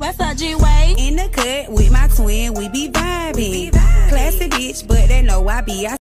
What's up, G-Way? In the cut with my twin, we be vibing. Classy bitch, but they know I be